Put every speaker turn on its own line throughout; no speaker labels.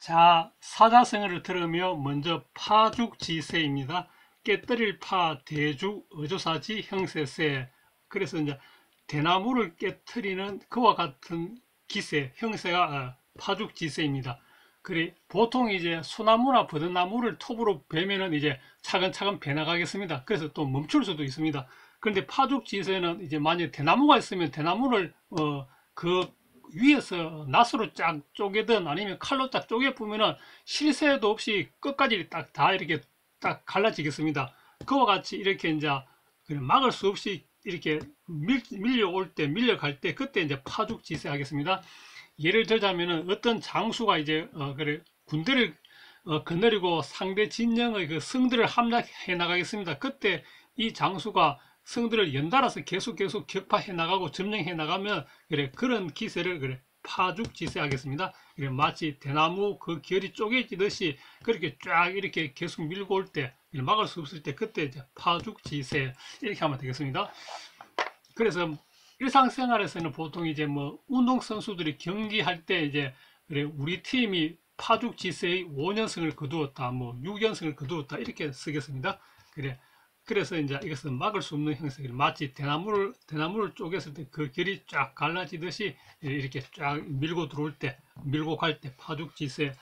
자, 사자성어를 들으며 먼저 파죽지세입니다. 깨뜨릴 파, 대죽, 어조사지, 형세세. 그래서 이제 대나무를 깨뜨리는 그와 같은 기세, 형세가 어, 파죽지세입니다. 그래 보통 이제 소나무나 버드나무를 톱으로 베면은 이제 차근차근 베나가겠습니다. 그래서 또 멈출 수도 있습니다. 그런데 파죽지세는 이제 만약 대나무가 있으면 대나무를 어 그 위에서 낫으로 쫙 쪼개든 아니면 칼로 쫙 쪼개 보면은 실새도 없이 끝까지 딱 다 이렇게 딱 갈라지겠습니다. 그와 같이 이렇게 이제 막을 수 없이 이렇게 밀, 밀려올 때 밀려갈 때 그때 이제 파죽지세 하겠습니다. 예를 들자면은 어떤 장수가 이제 어 그래 군대를 어 거느리고 상대 진영의 그 성들을 함락해 나가겠습니다. 그때 이 장수가 성들을 연달아서 계속 계속 격파해 나가고 점령해 나가면 그래 그런 기세를 그래 파죽지세 하겠습니다. 그래 마치 대나무 그 결이 쪼개지듯이 그렇게 쫙 이렇게 계속 밀고 올 때 막을 수 없을 때 그때 이제 파죽지세 이렇게 하면 되겠습니다. 그래서 일상생활에서는 보통 이제 뭐 운동선수들이 경기할 때 이제 그래 우리 팀이 파죽지세의 5년승을 거두었다 뭐 6연승을 거두었다 이렇게 쓰겠습니다. 그래 그래서 이제 이것은 막을 수 없는 형식이 마치 대나무를 대나무를 쪼갰을 때 그 결이 쫙 갈라지듯이 이렇게 쫙 밀고 들어올 때 밀고 갈 때 파죽지세.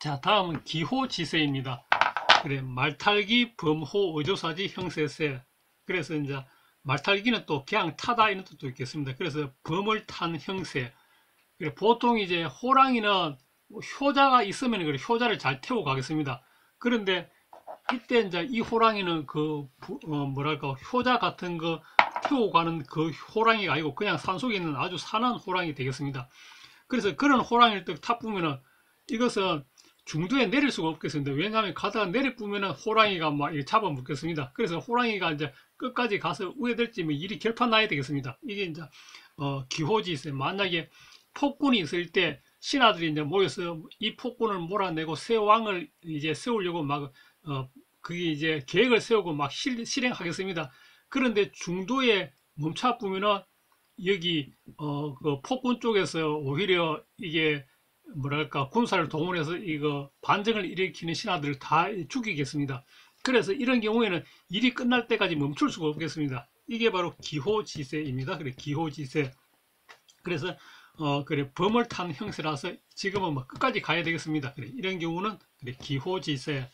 자 다음은 기호지세입니다. 그래 말탈기 범호 의조사지 형세세. 그래서 이제 말탈기는 또 그냥 타다 이런 뜻도 있겠습니다. 그래서 범을 탄 형세. 그래 보통 이제 호랑이는 효자가 있으면 그래 효자를 잘 태워 가겠습니다. 그런데 이때 이제 이 호랑이는 그 어, 뭐랄까 효자 같은 거 태우고 가는 그 호랑이가 아니고 그냥 산속에 있는 아주 산한 호랑이 되겠습니다. 그래서 그런 호랑이를 딱 타보면은 이것은 중도에 내릴 수가 없겠습니다. 왜냐하면 가다가 내리뿌면은 호랑이가 막 잡아먹겠습니다. 그래서 호랑이가 이제 끝까지 가서 우회될지 뭐 일이 결판 나야 되겠습니다. 이게 이제 어, 기호지 있어요. 만약에 폭군이 있을 때 신하들이 이제 모여서 이 폭군을 몰아내고 새 왕을 이제 세우려고 막 어, 그게 이제 계획을 세우고 막 실, 실행하겠습니다. 그런데 중도에 멈춰보면은 여기 어, 그 폭군 쪽에서 오히려 이게 뭐랄까 군사를 동원해서 이거 반정을 일으키는 신하들을 다 죽이겠습니다. 그래서 이런 경우에는 일이 끝날 때까지 멈출 수가 없겠습니다. 이게 바로 기호지세입니다. 그래 기호지세. 그래서 어 그래 범을 탄 형세라서 지금은 뭐 끝까지 가야 되겠습니다. 그래 이런 경우는 그래 기호지세.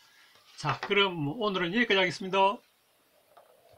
자 그럼 오늘은 여기까지 하겠습니다.